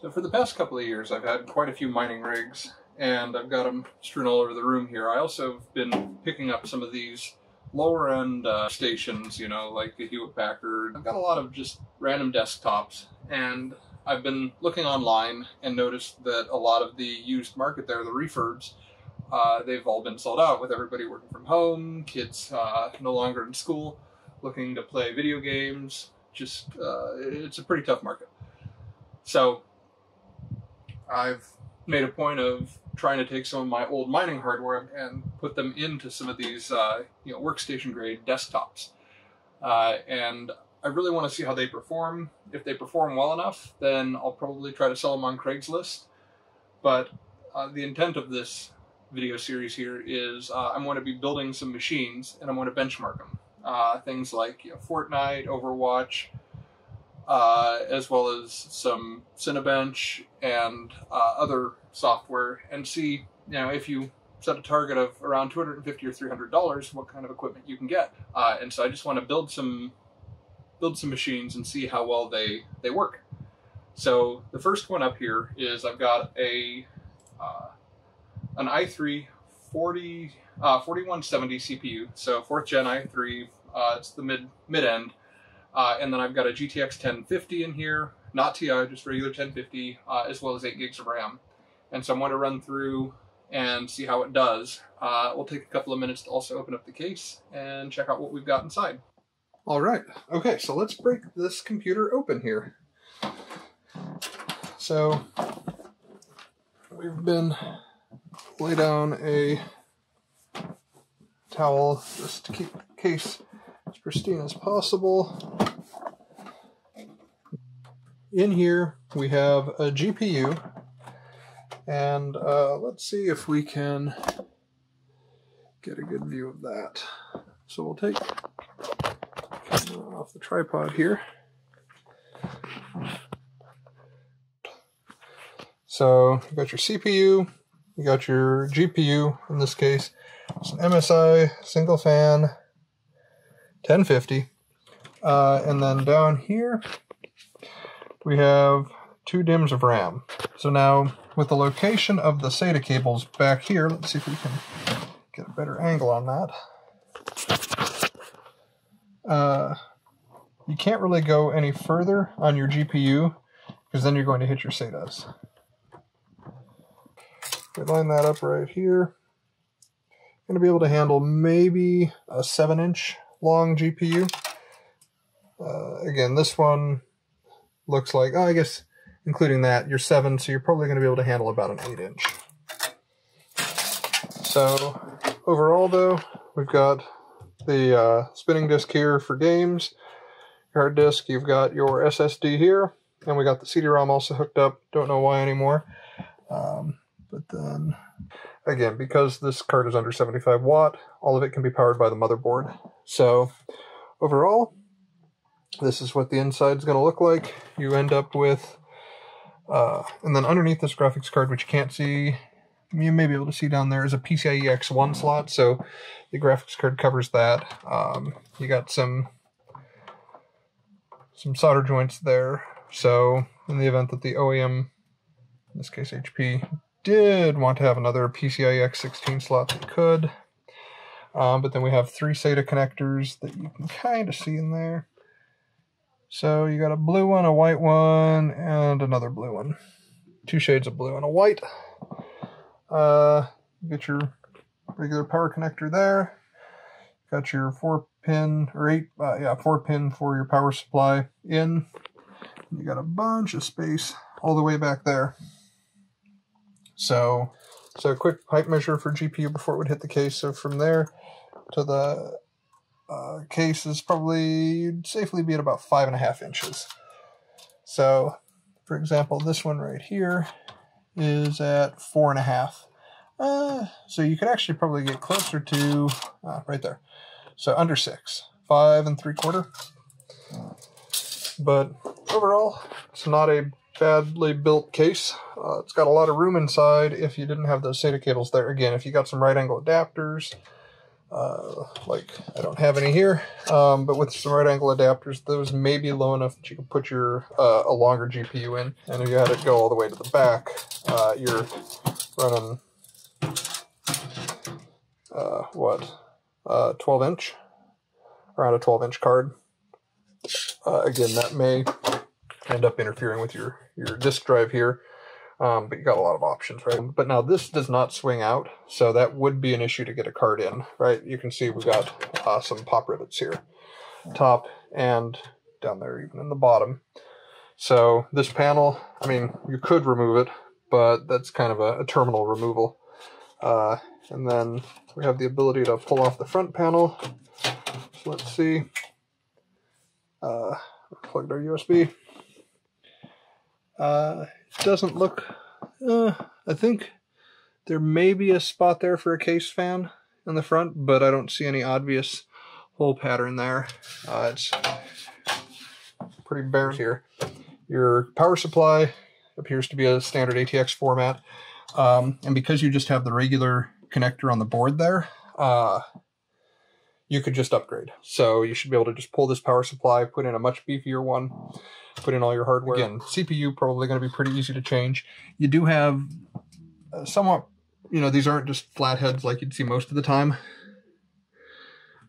So for the past couple of years, I've had quite a few mining rigs, and I've got them strewn all over the room here. I also have been picking up some of these lower end uh, stations, you know, like the Hewlett Packard. I've got a lot of just random desktops, and I've been looking online and noticed that a lot of the used market there, the refurbs, uh, they've all been sold out with everybody working from home, kids uh, no longer in school, looking to play video games. Just, uh, it's a pretty tough market. So, I've made a point of trying to take some of my old mining hardware and put them into some of these, uh, you know, workstation grade desktops. Uh, and I really want to see how they perform. If they perform well enough, then I'll probably try to sell them on Craigslist. But uh, the intent of this video series here is uh, I'm going to be building some machines and I'm going to benchmark them. Uh, things like you know, Fortnite, Overwatch, uh, as well as some Cinebench and uh, other software, and see you know if you set a target of around 250 or 300 dollars, what kind of equipment you can get. Uh, and so I just want to build some build some machines and see how well they they work. So the first one up here is I've got a uh, an i3 40 uh, 4170 CPU, so fourth gen i3. Uh, it's the mid mid end, uh, and then I've got a GTX 1050 in here, not Ti, just regular 1050, uh, as well as 8 gigs of RAM. And so I'm going to run through and see how it does. Uh, we'll take a couple of minutes to also open up the case and check out what we've got inside. All right. Okay, so let's break this computer open here. So we've been lay down a towel just to keep the case as pristine as possible. In here we have a GPU and uh, let's see if we can get a good view of that. So we'll take off the tripod here. So you got your CPU, you got your GPU in this case. It's an MSI single fan 1050. Uh, and then down here we have two DIMMs of RAM. So now with the location of the SATA cables back here, let's see if we can get a better angle on that. Uh, you can't really go any further on your GPU because then you're going to hit your SATAs. We line that up right here. Going to be able to handle maybe a 7 inch long GPU. Uh, again, this one looks like, oh, I guess including that, you're 7, so you're probably going to be able to handle about an 8 inch. So, overall though, we've got the uh, spinning disk here for games, hard disk, you've got your SSD here, and we got the CD-ROM also hooked up, don't know why anymore. Um, but then, again, because this card is under 75 watt, all of it can be powered by the motherboard. So, overall, this is what the inside is going to look like. You end up with, uh, and then underneath this graphics card, which you can't see, you may be able to see down there is a PCIe X1 slot, so the graphics card covers that. Um, you got some some solder joints there, so in the event that the OEM, in this case HP, did want to have another PCIe X16 slot, they could. Um, but then we have three SATA connectors that you can kind of see in there. So you got a blue one, a white one, and another blue one. Two shades of blue and a white. Uh, get your regular power connector there. Got your four pin or eight, uh, yeah, four pin for your power supply in. You got a bunch of space all the way back there. So, so a quick height measure for GPU before it would hit the case. So from there to the uh, case is probably you'd safely be at about five and a half inches. So, for example, this one right here is at four and a half. Uh, so you could actually probably get closer to uh, right there. So under six, five and three quarter. But overall, it's not a badly built case. Uh, it's got a lot of room inside if you didn't have those SATA cables there. Again, if you got some right angle adapters, Uh, like I don't have any here, um, but with some right angle adapters, those may be low enough that you can put your uh, a longer GPU in. And if you had it go all the way to the back, uh, you're running uh, what uh, 12 inch, around a 12 inch card. Uh, again, that may end up interfering with your your disk drive here. Um, but you got a lot of options, right? But now this does not swing out, so that would be an issue to get a card in, right? You can see we've got uh, some pop rivets here, top and down there, even in the bottom. So this panel, I mean, you could remove it, but that's kind of a, a terminal removal. Uh, and then we have the ability to pull off the front panel. So let's see. Uh, plugged our USB. Uh, it doesn't look. Uh, I think there may be a spot there for a case fan in the front, but I don't see any obvious hole pattern there. Uh, it's pretty bare here. Your power supply appears to be a standard ATX format. Um, and because you just have the regular connector on the board there, uh, you could just upgrade. So you should be able to just pull this power supply, put in a much beefier one, put in all your hardware. Again, CPU probably going to be pretty easy to change. You do have uh, somewhat, you know, these aren't just flat heads like you'd see most of the time.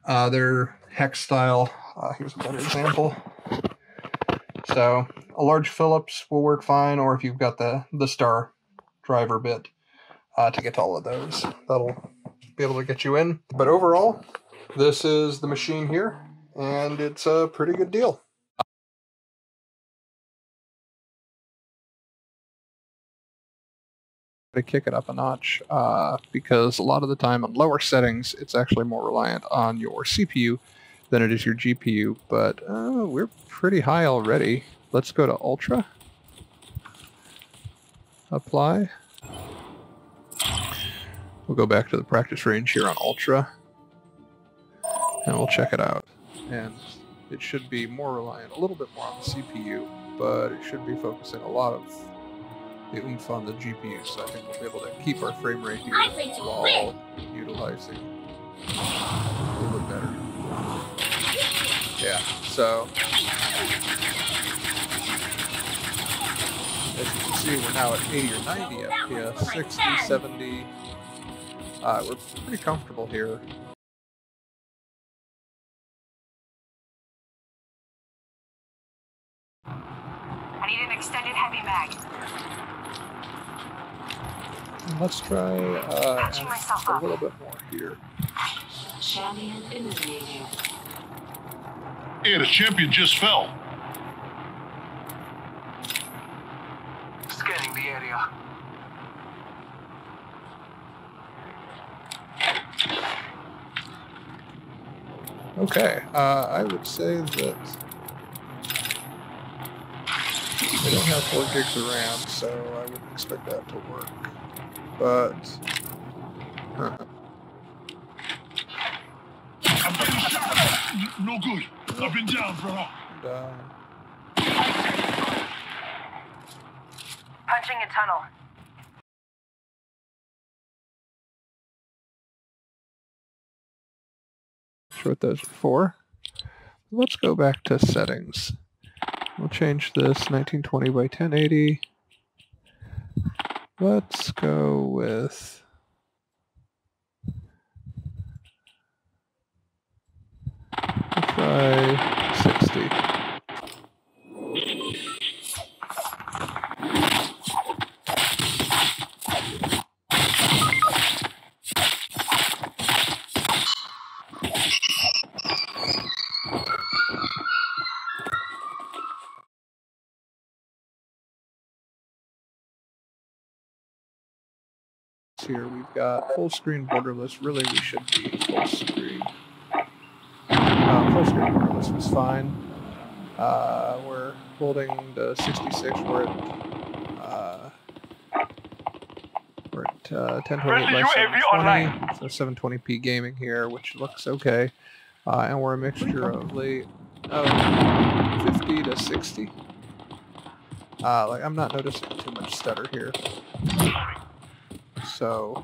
Uh, they're hex style. Uh, here's a better example. So a large Phillips will work fine, or if you've got the the star driver bit uh, to get to all of those, that'll be able to get you in. But overall, this is the machine here, and it's a pretty good deal. To kick it up a notch uh, because a lot of the time on lower settings it's actually more reliant on your CPU than it is your GPU but uh, we're pretty high already. Let's go to ultra. Apply. We'll go back to the practice range here on ultra and we'll check it out. And it should be more reliant a little bit more on the CPU but it should be focusing a lot of the oomph on the GPU, so I think we'll be able to keep our frame rate here while utilizing a little bit better. Yeah, so as you can see, we're now at 80 or 90 FPS, 60, 70. Uh, we're pretty comfortable here. I need an extended heavy mag. Let's try uh, a little bit more here. Champion eliminated. Hey, the champion just fell. Scanning the area. Okay, uh, I would say that I don't have 4 gigs of RAM, so I wouldn't expect that to work. But, huh. No good. I've been down, brother. And, uh, Punching a tunnel. sure what those are for. Let's go back to settings. We'll change this 1920 by 1080. Let's go with we'll try 60. Here we've got full screen borderless. Really, we should be full screen. Uh, full screen borderless was fine. Uh, we're holding the 66. We're at uh, we're at uh, 1028 by 720, so 720p gaming here, which looks okay. Uh, and we're a mixture of late of 50 to 60. Uh, like I'm not noticing too much stutter here. So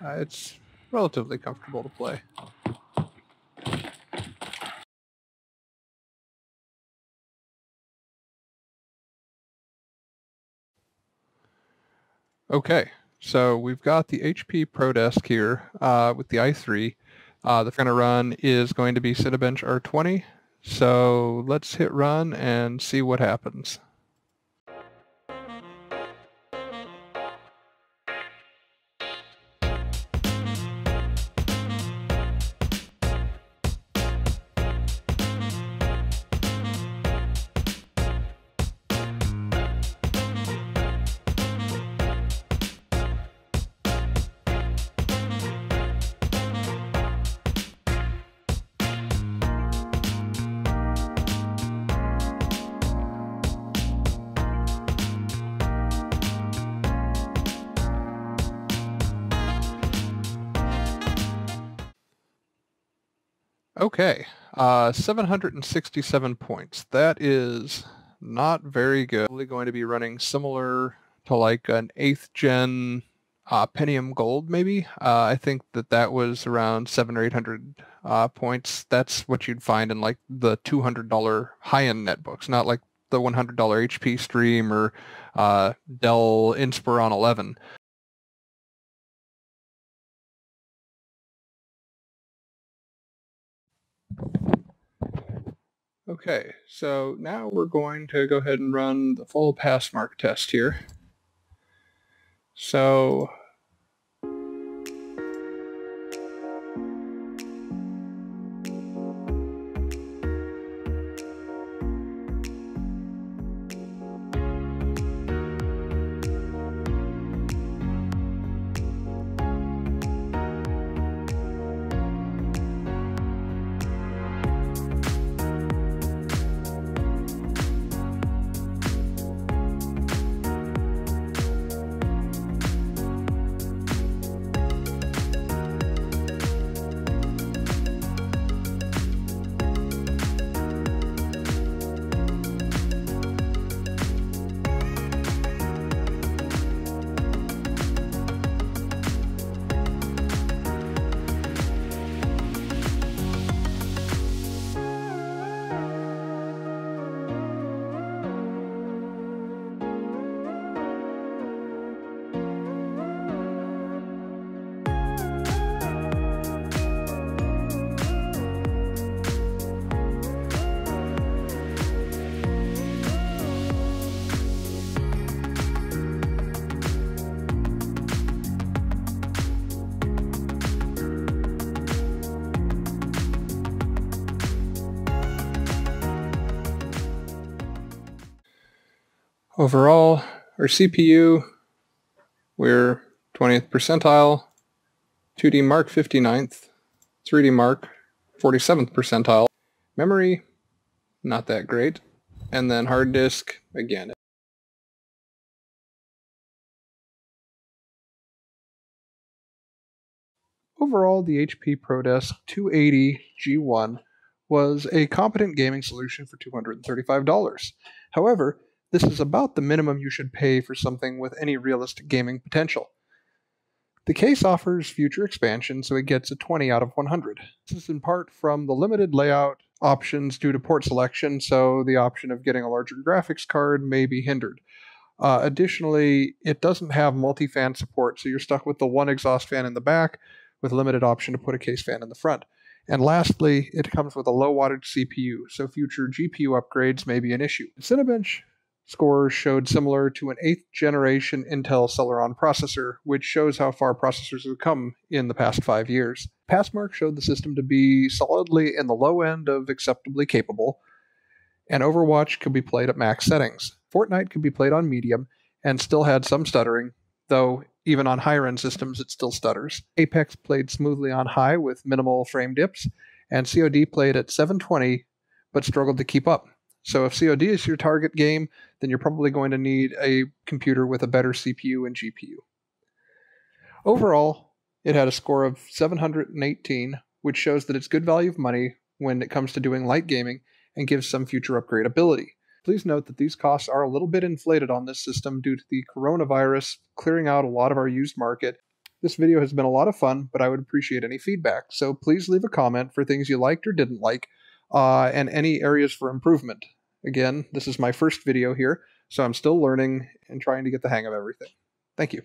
yeah, it's relatively comfortable to play. Okay, so we've got the HP ProDesk here uh, with the i3. Uh, the going to run is going to be Cinebench R20. So let's hit run and see what happens. Okay, uh, 767 points. That is not very good. Probably going to be running similar to like an 8th gen uh, Pentium Gold, maybe. Uh, I think that that was around seven or 800 uh, points. That's what you'd find in like the $200 high-end netbooks, not like the $100 HP Stream or uh, Dell Inspiron 11. Okay, so now we're going to go ahead and run the full Passmark test here. So Overall, our CPU, we're 20th percentile, 2D Mark 59th, 3D Mark 47th percentile, memory, not that great, and then hard disk, again. Overall, the HP ProDesk 280 G1 was a competent gaming solution for $235. However, this is about the minimum you should pay for something with any realistic gaming potential. The case offers future expansion, so it gets a 20 out of 100. This is in part from the limited layout options due to port selection, so the option of getting a larger graphics card may be hindered. Uh, additionally, it doesn't have multi fan support, so you're stuck with the one exhaust fan in the back with limited option to put a case fan in the front. And lastly, it comes with a low wattage CPU, so future GPU upgrades may be an issue. Cinebench scores showed similar to an 8th generation Intel Celeron processor, which shows how far processors have come in the past five years. Passmark showed the system to be solidly in the low end of acceptably capable, and Overwatch could be played at max settings. Fortnite could be played on medium and still had some stuttering, though even on higher end systems it still stutters. Apex played smoothly on high with minimal frame dips, and COD played at 720 but struggled to keep up. So if COD is your target game, then you're probably going to need a computer with a better CPU and GPU. Overall, it had a score of 718, which shows that it's good value of money when it comes to doing light gaming and gives some future upgrade ability. Please note that these costs are a little bit inflated on this system due to the coronavirus clearing out a lot of our used market This video has been a lot of fun, but I would appreciate any feedback. So please leave a comment for things you liked or didn't like, uh, and any areas for improvement. Again, this is my first video here, so I'm still learning and trying to get the hang of everything. Thank you.